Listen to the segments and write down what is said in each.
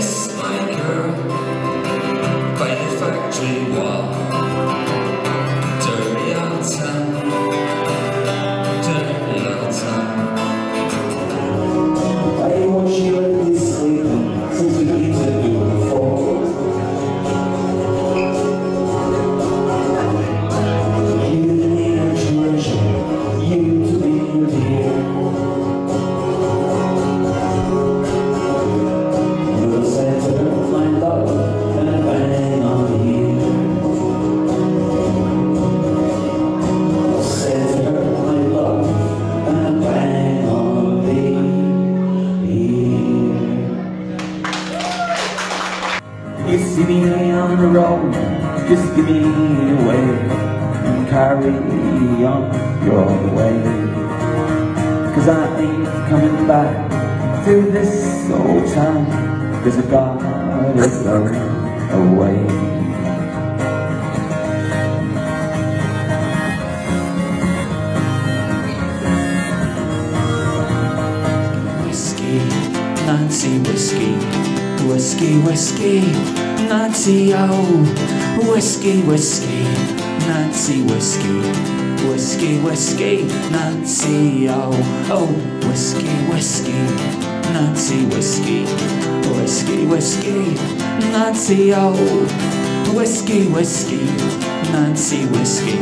kiss my girl by the factory wall. You. See me on the road, just give me away and carry on your way. Cause I ain't coming back to this old town, cause I got it thrown away. Whiskey, Nancy whiskey, whiskey, whiskey, Nancy oh, whiskey, whiskey, Nancy whiskey, whiskey, whiskey, Nancy oh, oh, whiskey, whiskey, Nancy whiskey, whiskey, whiskey, Nancy oh, whiskey, whiskey, Nancy whiskey,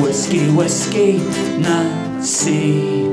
whiskey, whiskey, Nancy.